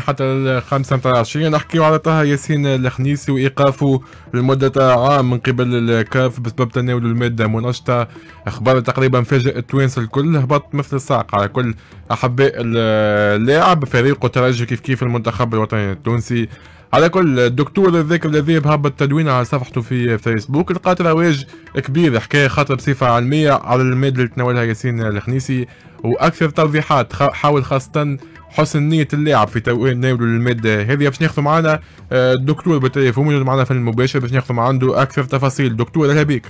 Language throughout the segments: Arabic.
حتى ال 25 نحكيو على طه ياسين الخنيسي وايقافه لمده عام من قبل الكاف بسبب تناول المادة. منشطه أخبار تقريبا فاجئ التوانسة الكل. هبط مثل الصاق على كل أحباء اللاعب. فريقه ترجي كيف كيف المنتخب الوطني التونسي. على كل الدكتور ذاك الذي هبط تدوين على صفحته في فيسبوك. لقات رواج كبير حكاية خاطر بصفة علمية على المادة اللي تناولها ياسين الخنيسي. وأكثر توضيحات حاول خاصة حسن نية اللاعب في تناول المادة هذه باش ناخذوا معنا آه، الدكتور بالتليفون موجود معنا في المباشر باش ناخذوا عنده أكثر تفاصيل. دكتور أهلا بك.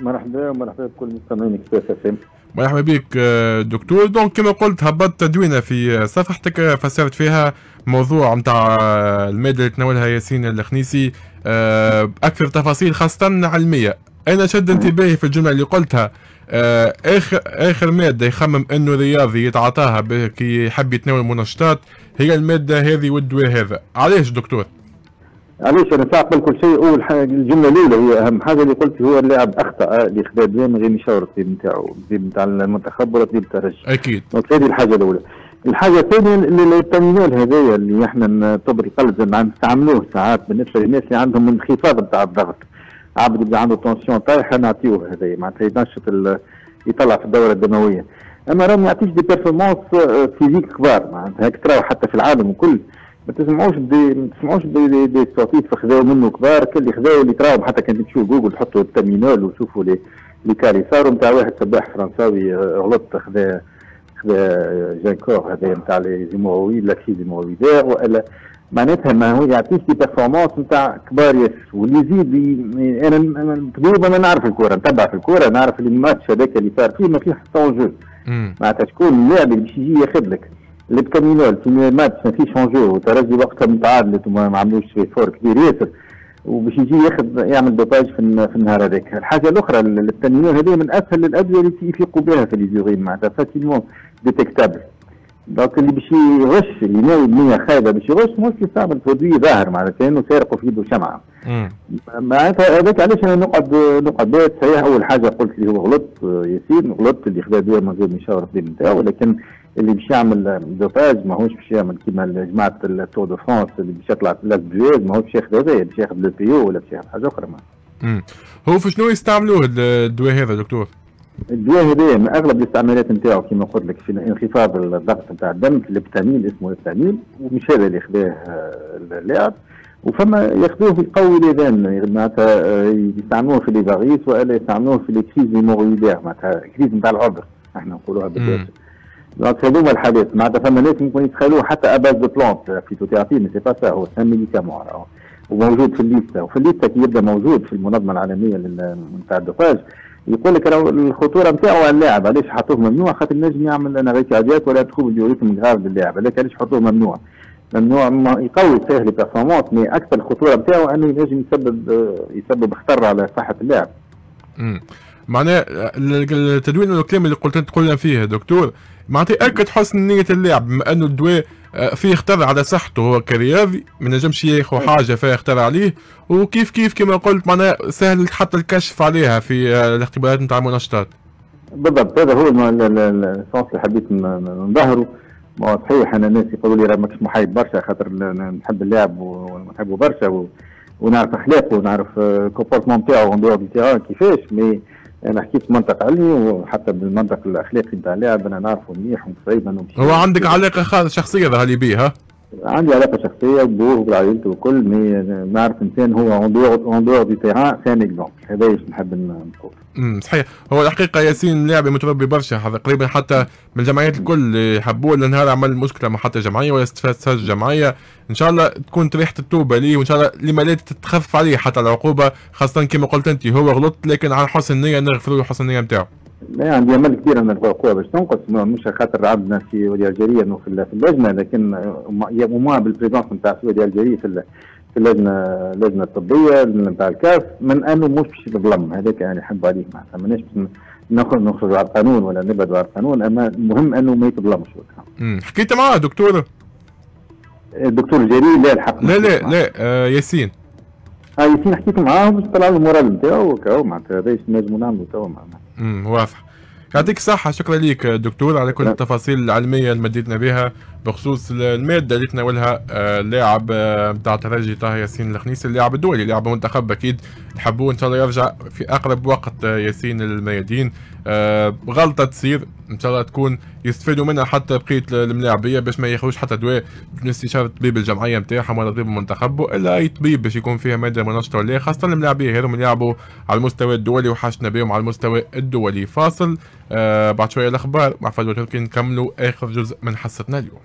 مرحبا ومرحبا بكل مستمعينك كيف مرحبا بك آه، دكتور. دونك كما قلت هبطت تدوينه في صفحتك فسرت فيها موضوع نتاع المادة اللي تناولها ياسين الخنيسي. آه، أكثر تفاصيل خاصة علمية أنا شد انتباهي في الجملة اللي قلتها. آه، آخر آخر مادة يخمم إنه رياضي يتعاطاها كي يحب يتناول منشطات هي المادة هذه والدواء هذا. علاش دكتور؟ علاش؟ أنا ساعه قبل كل شيء. أول حاجة الجملة الأولى هي أهم حاجة اللي قلت هو اللاعب أخطأ اللي خذا دواء من غير يشاور الطبيب نتاعو الطبيب نتاع المنتخب ولا الطبيب الترجي أكيد. هذه الحاجة الأولى. الحاجة الثانية التمويل هذايا اللي إحنا الطب القلب نستعملوه ساعات بالنسبة للناس اللي عندهم انخفاض نتاع الضغط. عبد اللي عنده tension طايحه نعطيوه هذايا معناتها ينشط يطلع في الدورة الدموية. أما راه ما يعطيش des performances physiques كبار معناتها هيك تراو حتى في العالم الكل. ما تسمعوش دي ما تسمعوش دي, دي, دي صوتيت خذاو منه كبار كل اللي خذاو اللي تراهم حتى كان تمشوا جوجل تحطوا l'heptaminol وتشوفوا les les cas اللي صاروا نتاع واحد سباح فرنساوي آه، غلط خذا Ginkor هذا نتاع les hémorroïdes la crise hémorroïdaire والا معناتها ما هو يعطيش des performances نتاع كبار ياسر واللي يزيد أنا تقريبا أنا نعرف الكوره نتبع في الكوره نعرف الماتش هذاك اللي صار فيه ما فيه حتى enjeu معناتها شكون اللاعب اللي باش يجي ياخذ لك l'heptaminol في ماتش ما فيش enjeu وترجي وقتها متعادلت وما عملوش effort كبير ياسر وباش يجي ياخذ يعمل dopage في, في النهار هذاك. الحاجة الأخرى التنميه هذه من أسهل الأدوية اللي يفيقوا بها في les urines معناتها facilement détectable donc اللي باش يغش اللي ناوي بنيه خايبة باش يغش مش يستعمل produit ظاهر معناتها كانه سارق في يده شمعة. معناتها هذاك علاش أنا نقعد نقعد بيت؟ صحيح أول حاجة قلت لي هو غلط ياسين غلط اللي خذا دواء من غير ما يشاور الطبيب نتاعو ولكن اللي باش يعمل dopage ماهوش باش يعمل كيما جماعة ال Tour de France اللي باش يطلع في l'Alpe d'Huez ماهوش باش ياخذ هذايا باش ياخذ l'EPO ولا باش ياخذ حاجة أخرى ما. هو في شنو يستعملوه الدواء هذا دكتور؟ الدواء هذا من أغلب الاستعمالات نتاعو كما قلت لك في انخفاض الضغط نتاع الدم l'heptaminol اسمه l'heptaminol ومش هذا اللي خذاه اللاعب وفما ياخذوه يقوي الاذان معناتها آه، يستعملوه في les وألا يستعملوه في les crises hémorroïdaires معناتها crise نتاع العذر إحنا نقولوها بالدارجه donc هذوما الحالات معناتها فما ناس ممكن يتخيلوه حتى à base de plantes phytothérapie mais c'est pas ça هو c'est un médicament وموجود في ال liste وفي ال liste كي يبدا موجود في المنظمه العالميه نتاع ال dopage يقول لك الخطوره نتاعو على اللاعب علاش حطوه ممنوع خاطر نجم يعمل un arrêt cardiaque ولا troubles du rythme grave للاعب علاش علاش حطوه ممنوع ممنوع يقوي فيه les performances mais أكثر الخطوره نتاعو انه ينجم يسبب يسبب خطر على صحه اللاعب. معناه التدوين الكلام اللي قلت تقول لنا فيه دكتور معناتها اكد حسن نية اللاعب بما إنه الدواء آه، فيه خطر على صحته هو كرياضي ما نجمش ياخذ حاجة فيها خطر عليه. وكيف كيف كما قلت معناها سهل حتى الكشف عليها في آه، الاختبارات نتاع المنشطات. بالضبط هذا هو ال sens اللي حبيت نظهره. ما صحيح أنا الناس يقولوا لي راه ماكش محايد برشا خاطر نحب اللاعب ونحبه برشا ونعرف أخلاقه ونعرف كومبورتمون آه، نتاعو en dehors كيفاش mais أنا حكيت منطق علمي وحتى بالمنطق الأخلاقي نتاع اللاعب أنا نعرفه مليح وصعيب انه هو عندك علاقة شخصية ظهر لي بيها عندي علاقة شخصية بوه وبعائلته وكل mais نعرف إنسان هو en dehors en dehors des terrains c'est un exemple هذا إيش نحب نقول امم صحيح. هو الحقيقة ياسين لاعب متربي برشا تقريبا حتى من الجمعيات الكل يحبوه لأن هذا عمل مشكلة مع حتى جمعية ولا استفاد جمعية. إن شاء الله تكون ريحه التوبة ليه وإن شاء الله لما لا تتخفف عليه حتى العقوبة خاصة كما قلت أنت هو غلط لكن على حسن النية نغفر له حسن النية نتاعو لا عندي أمل كبير أن العقوبة باش تنقص. مش خاطر عندنا في وديع الجريء انه في اللجنه لكن وما بال présence نتاع وديع الجريء في في اللجنه اللجنة الطبية نتاع الكاف. من أنه مش باش يتظلم. هذاك يعني نحب عليه. معناتها ماناش نخرج نخرج على القانون ولا نبعد على القانون. أما المهم أنه ما يتظلمش. حكيت معاه دكتور؟ الدكتور الجريء لا الحق لا لا لا آه ياسين. ياسين حكيت معاه باش طلع له ال moral نتاعو وكاو معناتها هذا نجمو نعملوا توا معناتها امم واضح. يعطيك الصحة شكرا لك دكتور على كل التفاصيل العلمية اللي مديتنا بها. بخصوص المادة اللي تناولها آه، اللاعب نتاع ترجي طه ياسين الخنيسي اللاعب الدولي لاعب منتخب أكيد نحبوه إن شاء الله يرجع في أقرب وقت ياسين الميادين. آه، غلطة تصير إن شاء الله تكون يستفيدوا منها حتى بقية الملاعبية باش ما ياخذوش حتى دواء من استشاره طبيب الجمعية نتاعهم ولا طبيب المنتخب الا أي طبيب باش يكون فيها مادة منشطة ولا خاصة الملاعبية. هذوما يلعبوا على المستوى الدولي وحشنا بهم على المستوى الدولي. فاصل. آه بعد شوية الأخبار. مع فجوه نكملوا آخر جزء من حصتنا اليوم.